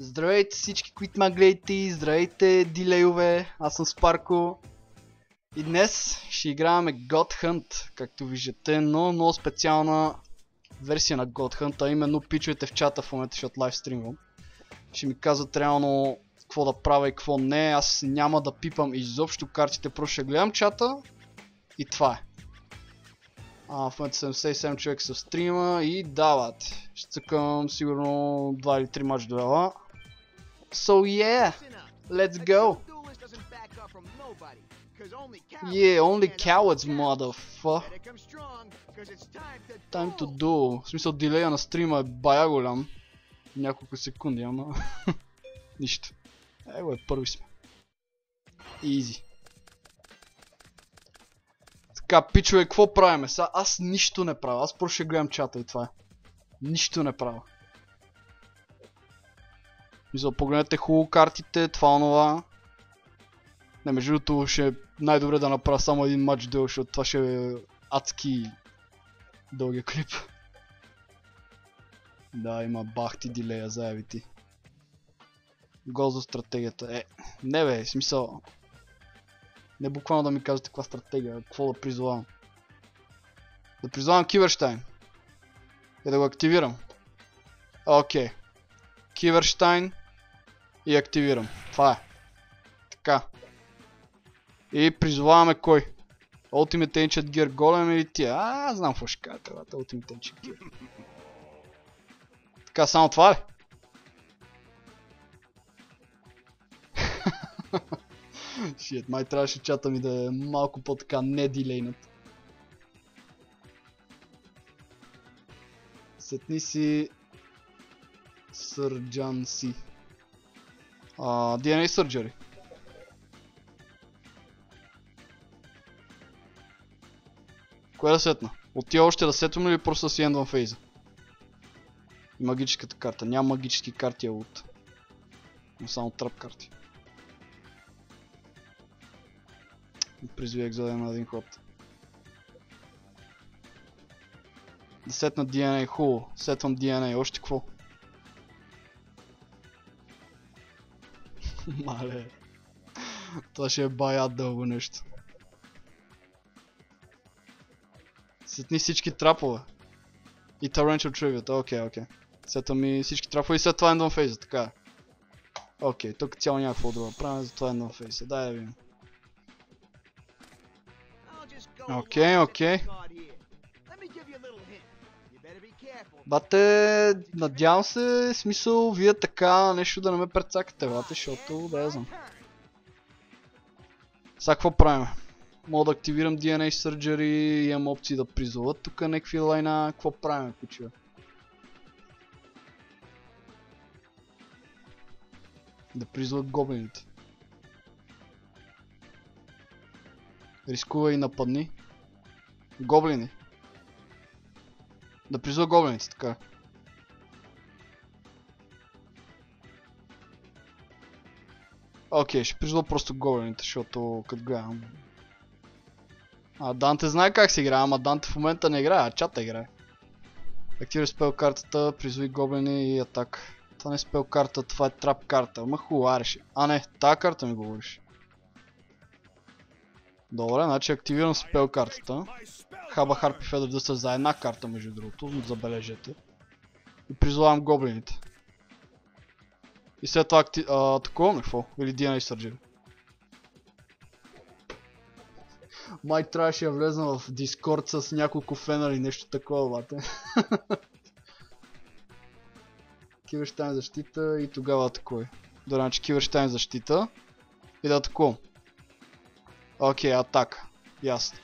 Здравейте всички, които ме гледате, здравейте дилейове, аз съм Спарко. И днес ще играваме God Hunt, както виждате, но много специална версия на God Hunt, а именно пичовете в чата в момента, защото лайв стримвам. Ще ми казват реално какво да правя и какво не, аз няма да пипам изобщо картите, просто ще гледам чата и това е. А, в момента 77 човека са в стрима и дават. Ще цъкам сигурно 2 или 3 матч дуела. So yeah, let's go. Yeah, only cowards, motherfucker. Time to do. В смисъл, дилея на стрима е бая голям. Няколко секунди, ама... Нищо. Его е, първи сме. Easy. Така, пичове, какво правиме? Сега аз нищо не правя. Аз просто ще гледам чата и това е. Нищо не правя. Мисля, погледнете хубаво картите, това онова. Не, между другото ще е най-добре да направя само един матч дел, защото това ще е адски дългия клип. Да, има бахти дилея, заяви ти. Гол за стратегията. Е, не бе, смисъл. Не буквално да ми кажете каква стратегия, какво да призовавам. Да призовавам Киверштайн. И да го активирам. Окей. Киверштайн и активирам. Това е. Така. И призоваваме кой? Ultimate Ancient Gear Golem или тия? А, знам какво ще кажа това. Ultimate Ancient Gear. Така, само това ли? Шиет, май трябваше чата ми да е малко по-така не дилейнат. Сетни си Сърджан си. А, DNA Surgery. Кое да сетна? От тия още да сетвам или просто да си ендвам фейза? Магическата карта. Няма магически карти, а от... Но само трап карти. Призви екзодия на един ход. Да сетна DNA, хубаво. Сетвам DNA, още какво? Мале. Това ще е бая дълго нещо. Сетни всички трапове. И Torrential Tribute, окей, окей. Сета ми всички трапове и след това ендвам фейза, така е. Окей, тук цяло няма какво да правим, затова ендвам фейза. Дай да видим. Окей, окей. Бате, надявам се, смисъл, вие така нещо да не ме прецакате, бате, защото да я знам. Сега какво правим? Мога да активирам DNA Surgery, имам опции да призова тук някакви лайна, какво правим, пичове? Да призват гоблините. Рискува и нападни. Гоблини. Да призва гоблините, така. Окей, ще призва просто гоблините, защото като гледам. А Данте знае как се играе, ама Данте в момента не играе, а чата играе. Активира спел картата, призви гоблини и атак. Това не е спел карта, това е трап карта. Ама хубаво, ареше. А не, тази карта ми говориш. Добре, значи активирам спел картата. Хаба Харпи Федор да са за една карта, между другото, забележете. И призовавам гоблините. И след това акти... А, ми какво? Или DNA Surgery? Май трябваше да влезна в Дискорд с няколко фена или нещо такова, бате. Киверштайн защита и тогава атакуй. Добре, значи Киверштайн защита и да атакувам. Окей, атака. Ясно.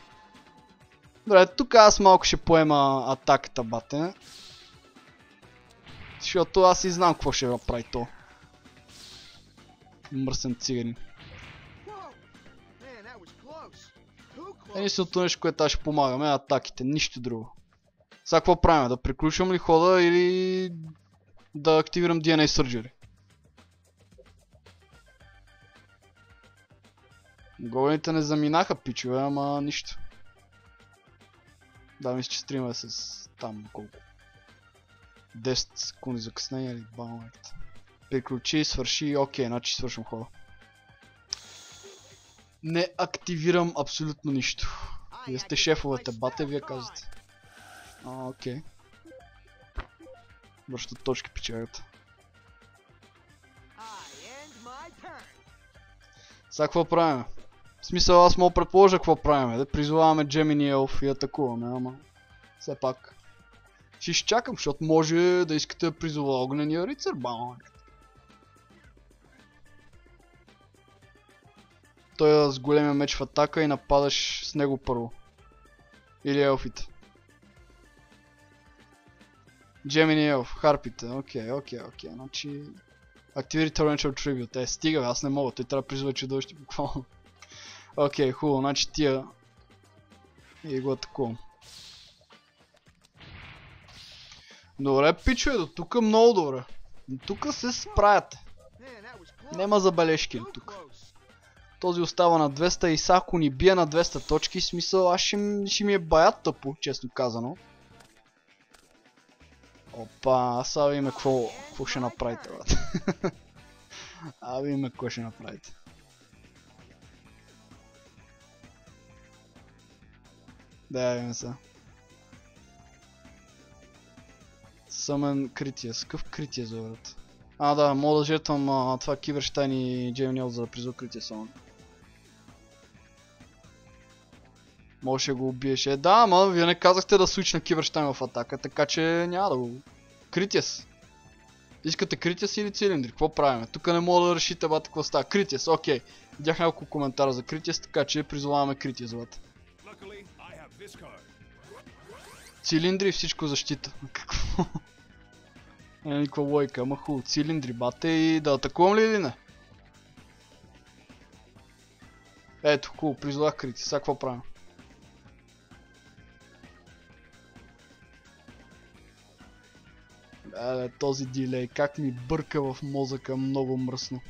Добре, тук аз малко ще поема атаката, бате. Защото аз и знам какво ще прави то. Мръсен циганин. Единственото нещо, което аз ще помагаме е атаките, нищо друго. Сега какво правим? Да приключвам ли хода или да активирам DNA Surgery? Голените не заминаха пичове, ама нищо. Да, мисля, че стрима с там колко. 10 секунди закъснение или бамайката. Приключи, свърши, окей, значи свършвам хода. Не активирам абсолютно нищо. Вие сте шефовете, бате, вие казвате. А, окей. Връщат точки печелят. Сега какво правим? В смисъл аз мога предположа какво правим, да призоваваме Джемини Елф и атакуваме, ама... Все пак. Ще изчакам, защото може да искате да призова огнения рицар, бама. Той е с големия меч в атака и нападаш с него първо. Или елфите. Gemini Елф, харпите, окей, окей, окей, значи... Активири Torrential Tribute, е, стига, аз не мога, той трябва да призва чудовище буквално. Окей, хубаво, значи тия... И го атакувам. Добре, пичове, до тук много добре. До тук се справяте. Нема забележки до тук. Този остава на 200 и са ако ни бие на 200 точки, смисъл аз ще, ще ми е баят тъпо, честно казано. Опа, сега видим какво, ще направите, брат. а видим какво ще направите. Да, сега. Съмен Критиес. Какъв Критиес, брат? А, да, мога да жертвам а, това Киберштайн и Джеймниел за да призва Критиес само. Може да го убиеш. Е, да, ама вие не казахте да свична Киберштайн в атака, така че няма да го... Критиес. Искате Критиес или цилиндри? Какво правим? Тук не мога да решите бата какво става. Критиес, окей. Видях няколко коментара за Критиес, така че призоваваме Критиес, бата. Цилиндри и всичко защита. Какво? Няма никаква лойка, ама хубаво. Цилиндри, бате и да атакувам ли или не? Ето, хубаво, призовах Критиес. Сега какво правим? Еле, този дилей, как ми бърка в мозъка, много мръсно.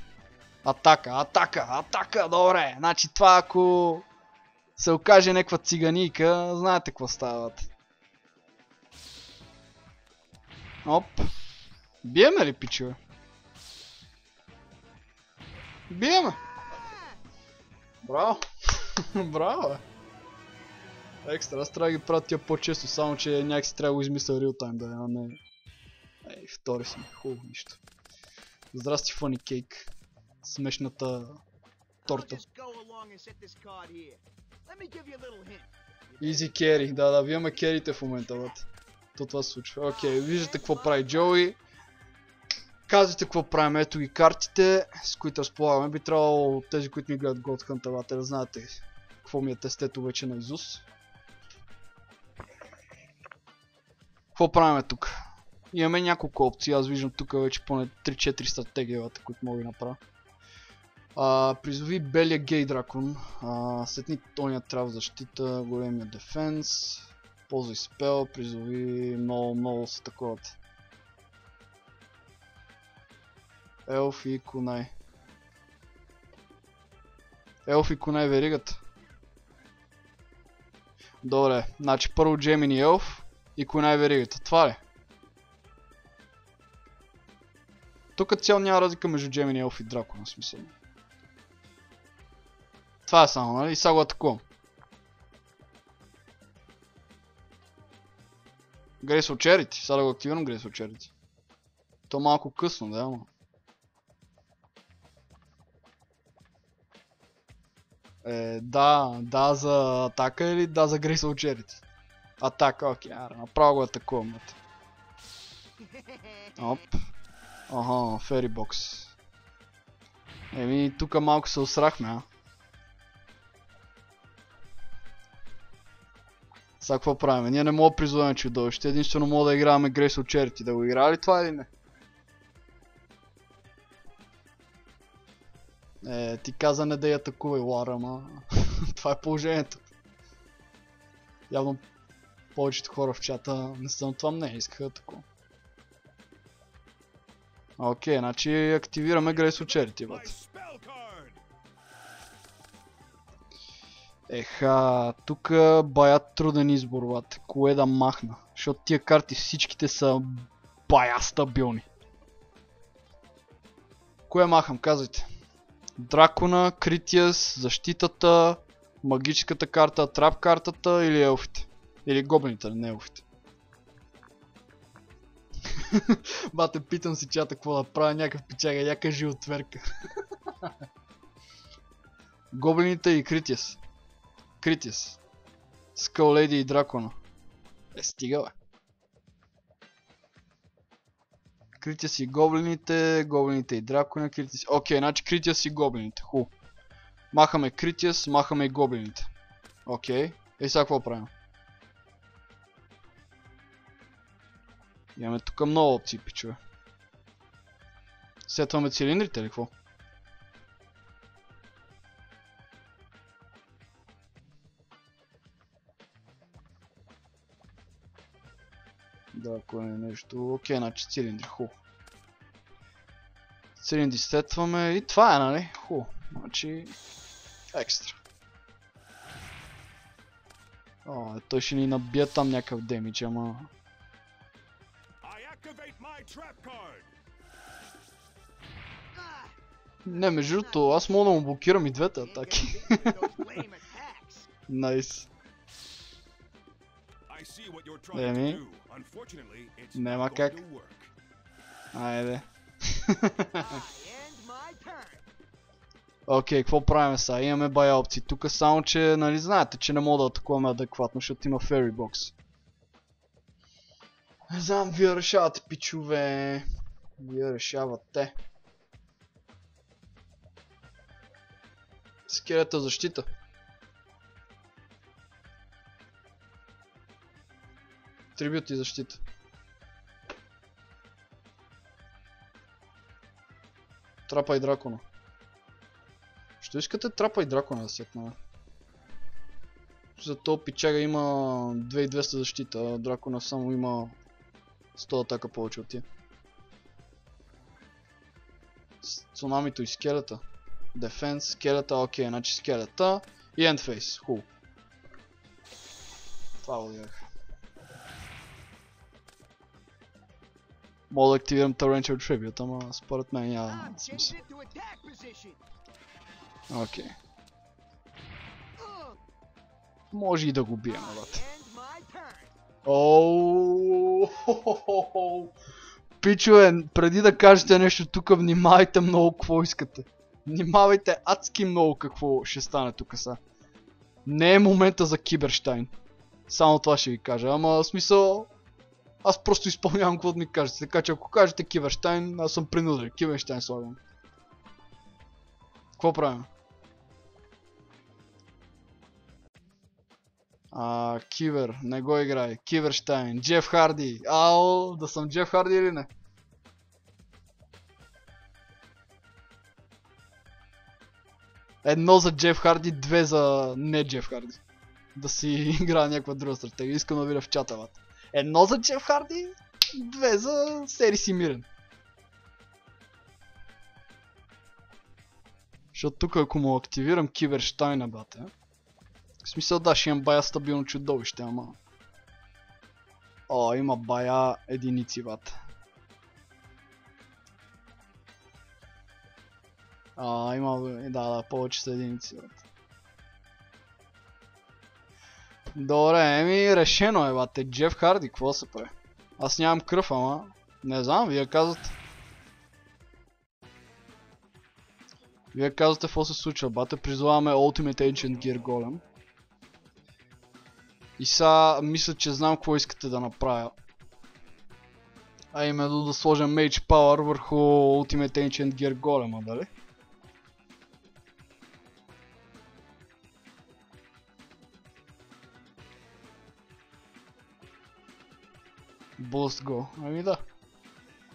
Атака, атака, атака, добре. Значи това ако се окаже някаква циганийка, знаете какво стават. Оп. Биеме ли, пичове? Биеме! Браво! Браво, Екстра, аз трябва да ги правя тия по-често, само че някакси трябва да го измисля реал тайм, да не... Ей, втори сме. Хубаво нищо. Здрасти, Фони Кейк. Смешната торта. Изи кери. Да, да, вие ме керите в момента, бат. То това се случва. Окей, виждате какво прави Джоуи. Казвайте какво правим. Ето ги картите, с които разполагаме. Би трябвало тези, които ми гледат God Hunt, да знаете какво ми е тестето вече на Изус. Какво правим тук? Имаме няколко опции, аз виждам тук вече поне 3-4 стратегии, които мога да направя. А, призови белия гей дракон, а, тония трябва защита, големия дефенс, ползвай спел, призови много, много са таковата. Елф и Кунай. Елф и Кунай веригата. Добре, значи първо Джемини Елф и Кунай веригата. Това ли? Тук цял няма разлика между Джемини, Елф и Драко, на смисъл. Това е само, нали? Сега го атакувам. Грейс Очерити. Сега да го активирам Грейс Очерити. То малко късно, да, ама. Е, да, да за атака или да за Грейс Очерити? Атака, окей, ара, направо го атакувам. Оп. Ага, ферибокс. Еми, тук малко се осрахме, а. Сега какво правим? Ние не мога да призовем чудовище, единствено мога да играваме Грейс от Черти. Да го играе ли това или не? Е, ти каза не да я атакувай Лара, ма... това е положението. Явно повечето хора в чата не са това мнение, искаха такова. Окей, значи активираме Грейс Очерити, бат. Еха, тук бая труден избор, бат. Кое да махна? Защото тия карти всичките са бая стабилни. Кое махам, казвайте. Дракона, Критиас, защитата, магическата карта, трап картата или елфите. Или гоблините, не елфите. Бате, питам си чата какво да правя, някакъв печага, я кажи отверка. Гоблините и Критиас. Критиас. Скъл Леди и Дракона. Е, стига бе. Крития си гоблините, гоблините и дракона, си... Окей, значи крития си гоблините, ху. Махаме критиас, махаме и гоблините. Окей. И сега какво правим? Имаме тук много опции, пичове. Сетваме цилиндрите или какво? Нещо... Окей, значи цилиндри, ху. Цилиндри сетваме и това е, нали? Ху. Значи... Екстра. О, той ще ни набие там някакъв демидж, ама... Не, между другото, аз мога да му блокирам и двете атаки. Найс. Еми, няма как. Айде. Окей, какво правим сега? Имаме бая опции. Тук само, че, нали знаете, че не мога да атакуваме адекватно, защото има Fairy Box. Не знам, вие решавате, пичове. Вие решавате. Скелета защита. Трибют и защита. Трапа и дракона. Що искате трапа и дракона да сетна? За то пичага има 2200 защита, а дракона само има 100 атака повече от тия. Цунамито и скелета. Дефенс, скелета, окей, значи скелета и ендфейс, хубаво. Това го Мога да активирам Torrential Tribute, ама според мен няма смисъл. Окей. Може и да го бием, брат. Ооо, Пичове, преди да кажете нещо тук, внимавайте много какво искате. Внимавайте адски много какво ще стане тук са. Не е момента за Киберштайн. Само това ще ви кажа, ама в смисъл аз просто изпълнявам каквото ми кажете. Така че ако кажете Киверштайн, аз съм принуден. Киверштайн слагам. Какво правим? А, Кивер, не го играй. Киверштайн, Джеф Харди. Ау, да съм Джеф Харди или не? Едно за Джеф Харди, две за не Джеф Харди. Да си играя някаква друга стратегия. Искам да видя в чата, вата. Едно за Джеф Харди, две за Сери си мирен. Защото тук ако му активирам Киверштайна, бате. В смисъл да, ще имам бая стабилно чудовище, ама... О, има бая единици, бате. А, има, да, да, повече са единици, бате. Добре, еми решено е, бате. Джеф Харди, какво се прави? Аз нямам кръв, ама... Не знам, вие казвате. Вие казвате какво се случва, бате. Призваваме Ultimate Ancient Gear Golem. И сега мисля, че знам какво искате да направя. А именно да сложим Mage Power върху Ultimate Ancient Gear Golem, дали? Boost го. Ами да.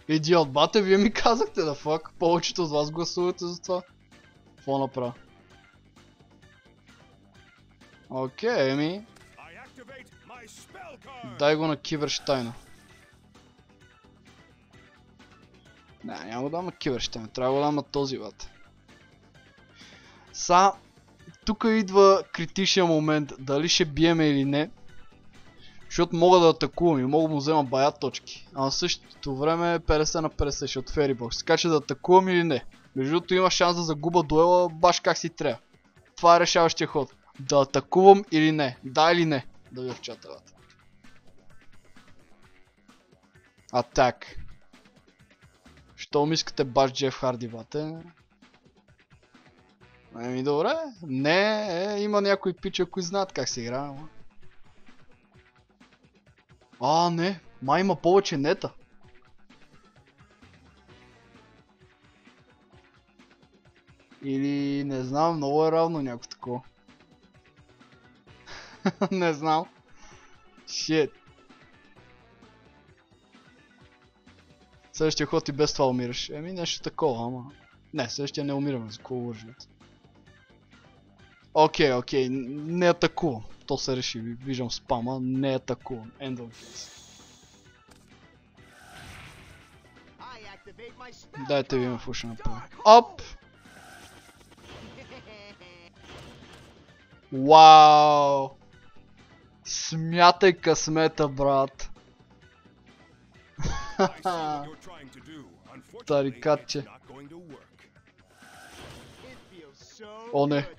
Идиот, бате, вие ми казахте да фак. Повечето от вас гласувате за това. Какво направя? Окей, еми. Дай го на Киверштайна. Не, няма го дам на Киверштайна. Трябва да го дам на този бат. Са, тук идва критичен момент. Дали ще биеме или не. Защото мога да атакувам и мога да му взема бая точки. А на същото време е 50 на 50, защото Ферибокс. Така че да атакувам или не. Между другото има шанс да загуба дуела баш как си трябва. Това е решаващия ход. Да атакувам или не. Да или не. Да ви в чата. Атак. Що ми искате баш Джеф Харди, бате? Еми добре. Не, е, има някои пича, които знаят как се играе. А, не. Май има повече нета. Или не знам, много е равно някакво такова. не знам. Shit. Следващия ход и без това умираш. Еми нещо такова, ама... Не, следващия не умираме, за какво лъжат. Окей, окей, не атакувам. То се реши, виждам спама, не атакувам. End of. Дайте ви ме какво ще направя. Оп! Вау! Смятай късмета, брат. Тарикатче. О, не.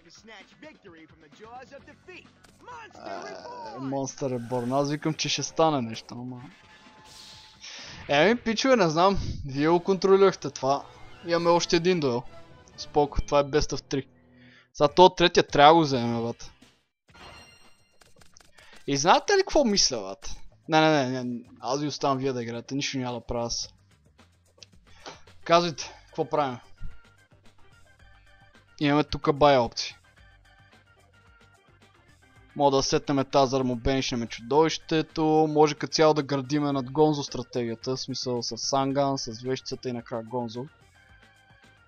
Монстър е борн. Аз викам, че ще стане нещо, ама... Еми, пичове, не знам. Вие го контролирахте това. Имаме още един дуел. Споко, това е Best of 3. За то третия трябва да го вземем, бат. И знаете ли какво мисля, бат? Не, не, не, не, аз ви оставам вие да играете, нищо няма да правя аз. Казвайте, какво правим? Имаме тук бая опции. Мога да сетнем тази армобенишнеме чудовището, може като цяло да градиме над Гонзо стратегията, в смисъл с Санган, с вещицата и накрая Гонзо.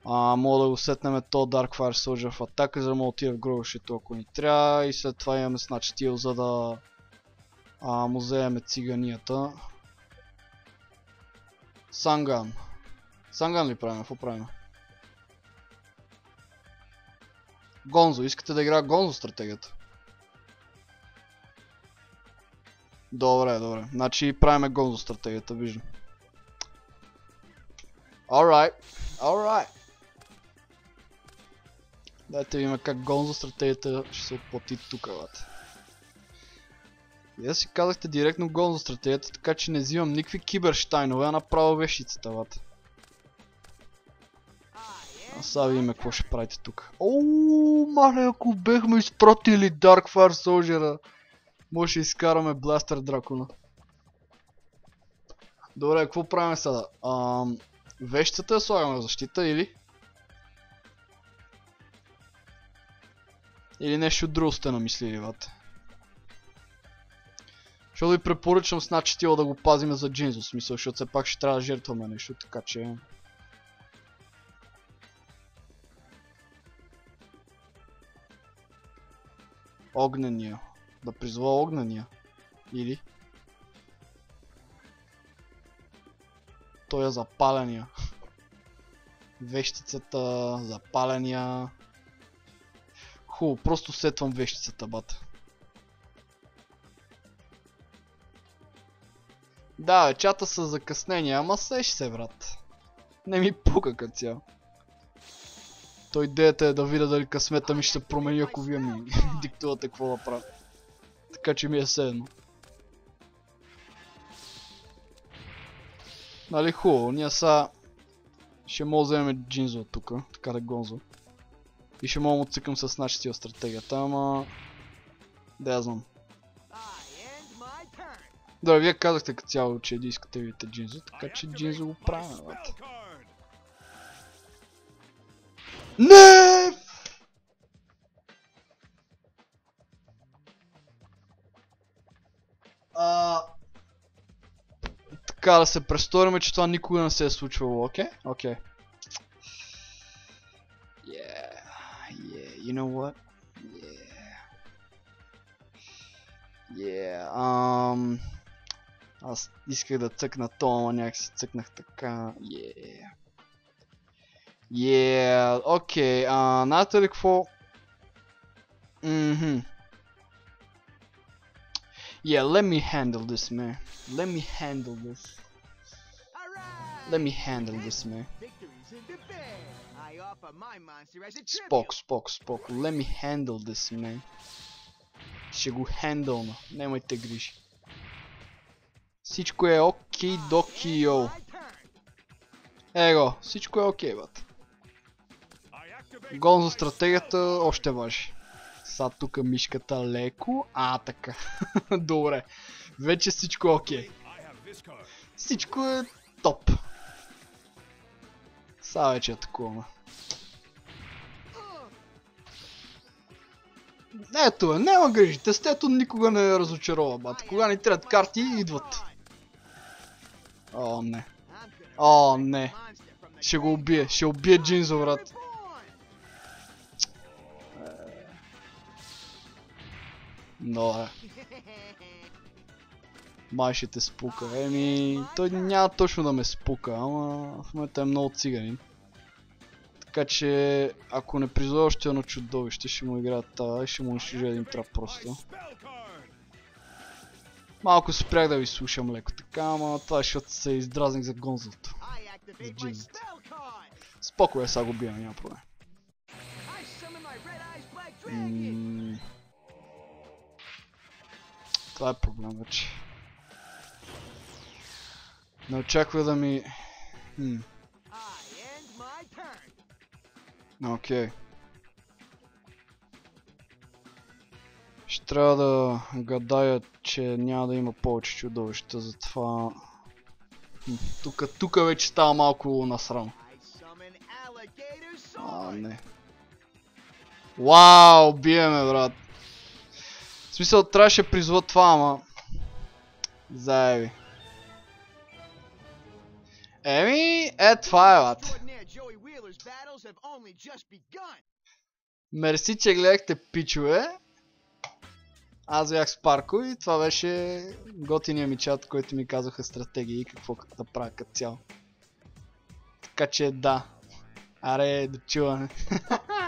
А, мога да го сетнем то Dark Fire Soldier в атака, за да мога отида в гробището ако ни трябва и след това имаме Snatch Steel, за да а, му вземем циганията. Санган. Санган ли правим? Какво правим? Гонзо. Искате да играя Гонзо стратегията? Добре, добре. Значи правиме Гонзо стратегията, виждам. Alright. Alright. Дайте видим как Гонзо стратегията ще се отплати тук, бате. Вие си казахте директно Гонзо стратегията, така че не взимам никакви киберштайнове, а направо вещицата, бате. Сега видим какво ще правите тук. Ооо, мале, ако бехме изпратили Dark Fire Soldier, може да изкараме Бластер Дракона. Добре, какво правим сега? Ам, вещата слагаме защита или? Или нещо друго сте намислили, вате? Защото ви препоръчам с начетила да го пазиме за джинзо, смисъл, защото все пак ще трябва да жертваме нещо, така че... Огнения. Да призова огнения. Или? Той е запаления. Вещицата, запаления. Хубаво, просто сетвам вещицата, бата. Да, чата са закъснения, ама сеш се, брат. Не ми пука като цяло. То идеята е да видя дали късмета ми ще промени, ако вие ми диктувате какво да правя. Така че ми е седно. Нали хубаво, ние са... Ще мога да вземем джинзо от тука, така да гонзо. И ще мога да му цикам с нашата стратегията, ама... Да я знам. Да, вие казахте като цяло, че искате видите джинзо, така че джинзо го правим, бате. Не! А... Така да се престориме, че това никога не се е случвало, окей? Okay? Окей. Okay. Yeah, yeah, you know what? Yeah. Yeah, um... Аз исках да цъкна то, ама някакси цъкнах така. Yeah. Yeah, okay, uh, Natalie 4. Mm-hmm. Yeah, let me handle this, man. Let me handle this. Let me handle this, man. Spock, Spock, Spock, let me handle this, man. Chegou handle, mano. Nem vai ter gris. Sítio é ok, dokio. É, ó. Sítio é ok, bato. Гон за стратегията още важи. Са тук мишката леко. А, така. Добре. Вече всичко е окей. Всичко е топ. Са вече е такова. Ето е, няма грижи. Тестето никога не е разочарова, бат. Кога ни трябват карти, идват. О, не. О, не. Ще го убие. Ще убие Джинзо, брат. Born. Добре. Май ще те спука. Еми, той няма точно да ме спука, ама в момента е много циганин. Така че, ако не призове още едно чудовище, ще му играят това и ще му унищожа един трап просто. Малко спрях да ви слушам леко така, ама това е защото се издразних за гонзото. I activate my Jeez. spell card. Споко е, сега го бием, няма проблем. I Това е проблем вече. Не очаква да ми... М, I end my turn. Окей. Ще трябва да гадая, че няма да има повече чудовища, затова... Тука, тука вече става малко насрам. А, не. Вау, биеме, брат. В смисъл, трябваше да призова това, ама... Заеби. Еми, е това е, begun. Мерси, че гледахте пичове. Аз бях с Парко и това беше готиния ми чат, който ми казаха стратегии и какво да правя като цяло. Така че да. Аре, да чуваме.